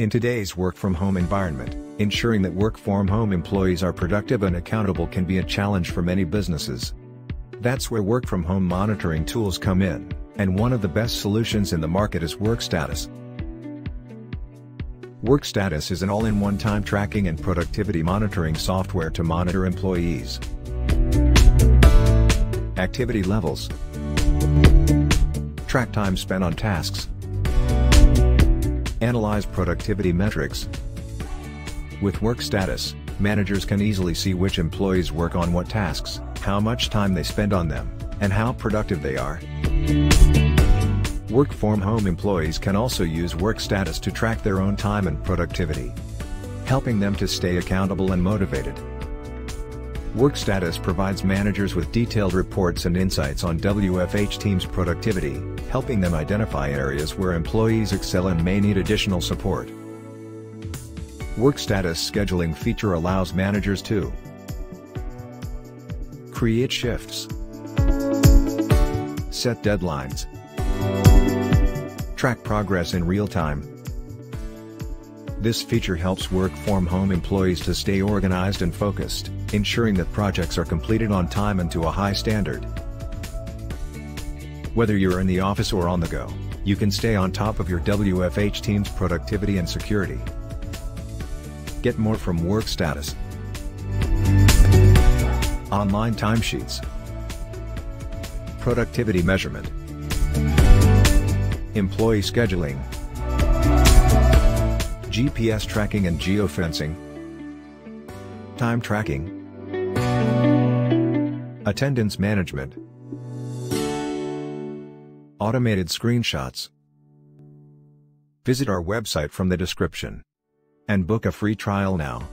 In today's work-from-home environment, ensuring that work-from-home employees are productive and accountable can be a challenge for many businesses. That's where work-from-home monitoring tools come in, and one of the best solutions in the market is WorkStatus. WorkStatus is an all-in-one time tracking and productivity monitoring software to monitor employees. Activity levels. Track time spent on tasks. Analyze productivity metrics. With Workstatus, managers can easily see which employees work on what tasks, how much time they spend on them, and how productive they are. Work-from-home employees can also use Workstatus to track their own time and productivity, helping them to stay accountable and motivated. WorkStatus provides managers with detailed reports and insights on WFH team's productivity, helping them identify areas where employees excel and may need additional support. Workstatus scheduling feature allows managers to create shifts, set deadlines, track progress in real time, this feature helps work-from-home employees to stay organized and focused, ensuring that projects are completed on time and to a high standard. Whether you're in the office or on the go, you can stay on top of your WFH team's productivity and security. Get more from WorkStatus. Online timesheets. Productivity measurement. Employee scheduling. GPS tracking and geofencing, time tracking, attendance management, automated screenshots. Visit our website from the description and book a free trial now.